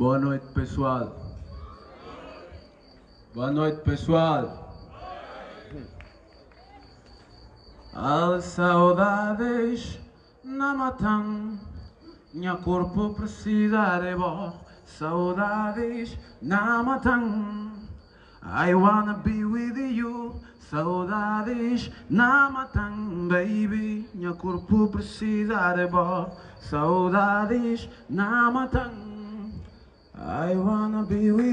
Boa noite, pessoal. Boa noite, pessoal. As saudades não matam, minha corpo precisa de vós. Saudades não matam. I wanna be with you. Saudades não matam, baby. Minha corpo precisa de vós. Saudades não matam. I wanna be with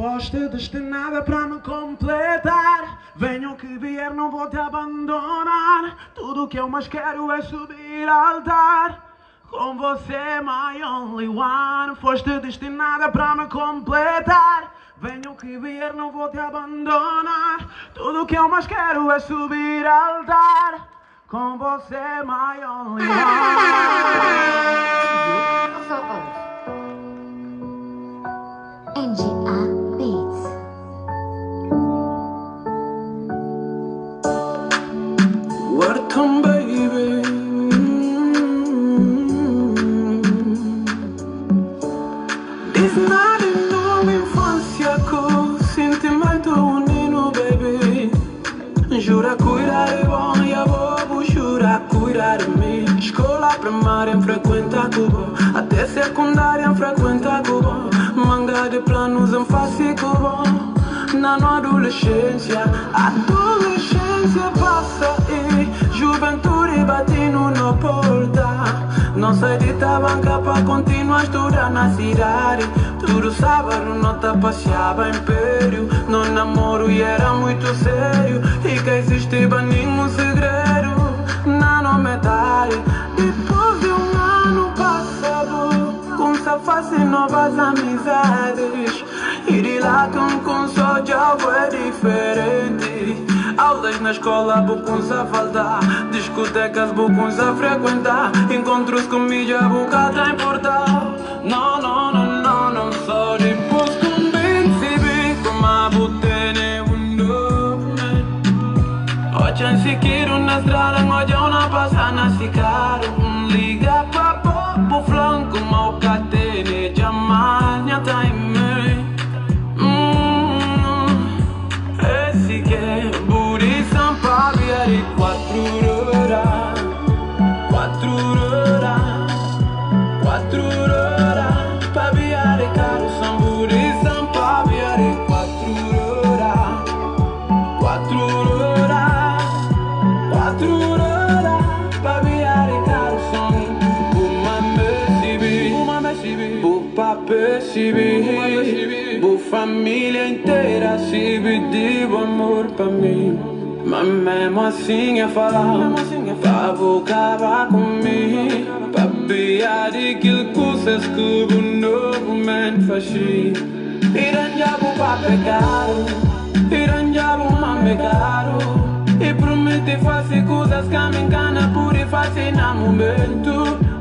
Foste destinada para me completar. Venha o que vier, não vou te abandonar. Tudo que eu mais quero é subir ao altar. Com você, my only one. Foste destinada para me completar. Venha o que vier, não vou te abandonar. Tudo que eu mais quero é subir ao altar. Com você, my only one. Welcome, baby. Diz nada em tua infância com sentimento unido, baby. Jura cuidar de bom e a bobo, jura cuidar de mim. Escola primária frequenta Cuba, até secundária frequenta Cuba. Manga de planos em face Cuba. Na adolescência, adolescência Não sai de tabanca pra continuar a na cidade. Tudo sábado, nota passeava império. Não namoro e era muito sério. E que existia nenhum segredo. Na metade, depois de um ano passado, com face novas amizades. E de lá só de algo é diferente. Aulas na escola, bucuns a faltar. Discotecas, bucuns a frequentar. Encontros com mídia, bocada a importar. Não, não, não, não, não sou de pus com bem, se como a botene. Ochan si quiero na estrada, una passa na sicaro. Liga pra popo flanco, mau catene, jamanya percebi Bupa percebi Bu família inteira se pediu amor pra mim Mas mesmo assim é falar Pra acabar comigo Pra viajar aquilo vocês que o novo man faz Iranjabu pra pegar Iranjabu mame caro E promete fazer coisas que me engana Por e fazer na momento.